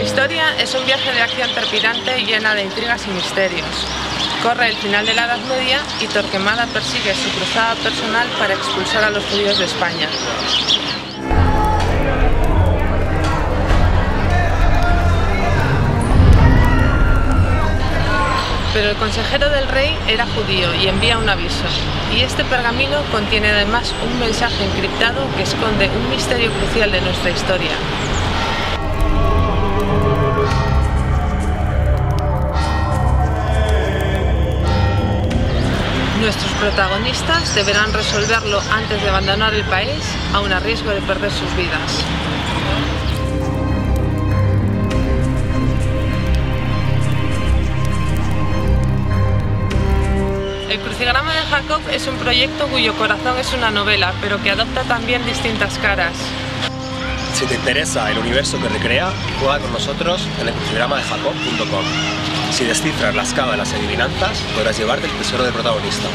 España es un viaje de acción trepidante llena de intrigas y misterios. Corre el final de la Edad Media y Torquemada persigue su cruzada personal para expulsar a los judíos de España. Pero el consejero del rey era judío y envía un aviso. Y este pergamino contiene además un mensaje encriptado que esconde un misterio crucial de nuestra historia. Protagonistas deberán resolverlo antes de abandonar el país, aun a riesgo de perder sus vidas. El crucigrama de Jacob es un proyecto cuyo corazón es una novela, pero que adopta también distintas caras. Si te interesa el universo que recrea, juega con nosotros en el crucigrama de Jacob.com. Si descifras las cábalas y adivinanzas, podrás llevarte el tesoro de protagonista.